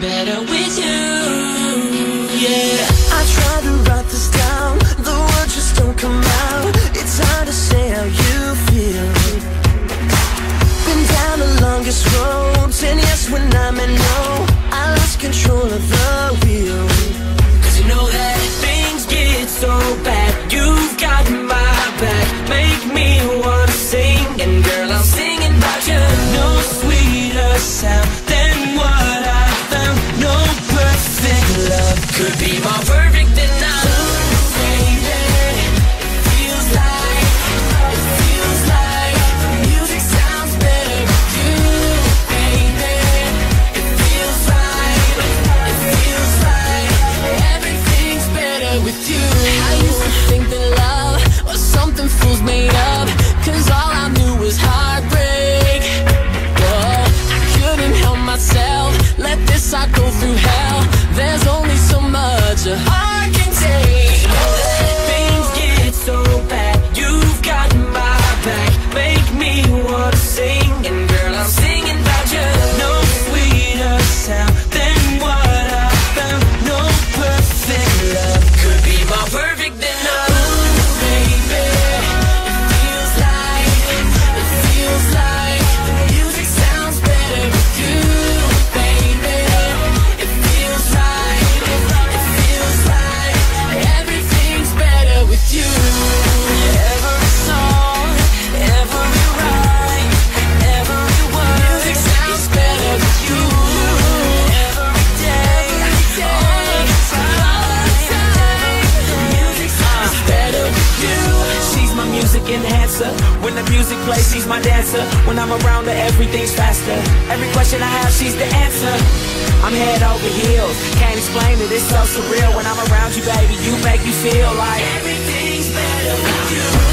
better with you. Yeah. I try to write this down, the words just don't come out. It's hard to say how you feel. Been down the longest roads, and yes, when I'm in no, I lost control of with you. I think that love was something fools made up. Cause all I music enhancer. When the music plays, she's my dancer. When I'm around her, everything's faster. Every question I have, she's the answer. I'm head over heels. Can't explain it, it's so surreal. When I'm around you, baby, you make me feel like Everything's better with you,